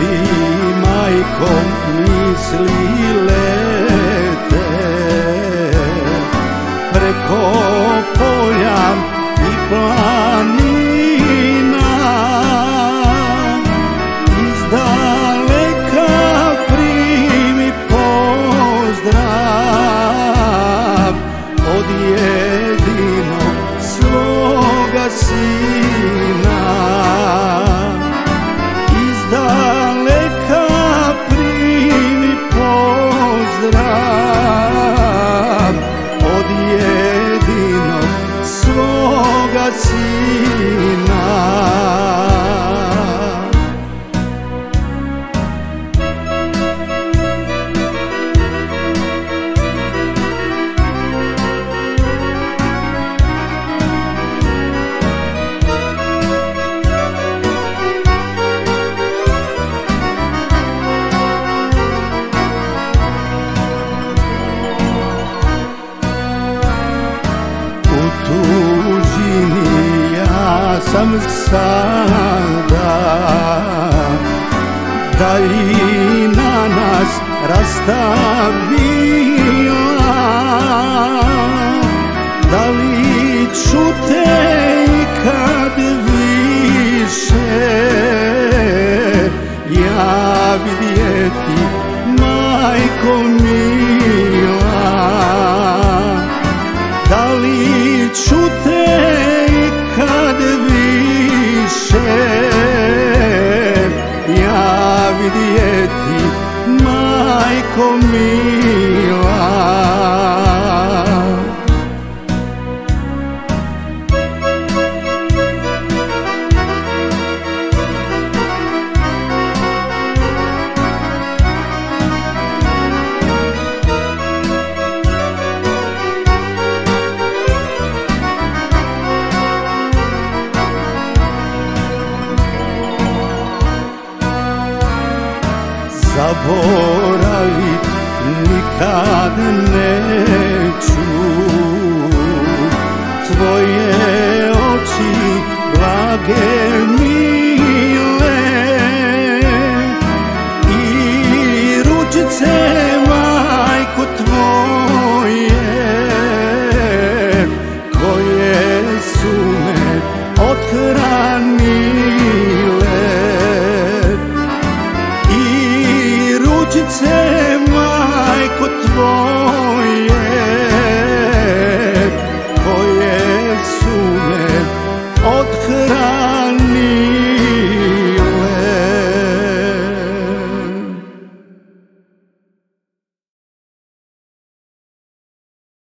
ti majkom mislile sam sada. Daljina nas rastavila. Da li ću te ikad više? Ja vidjeti conmigo. zaboravit nikad ne